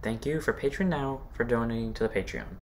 Thank you for Patreon now for donating to the Patreon.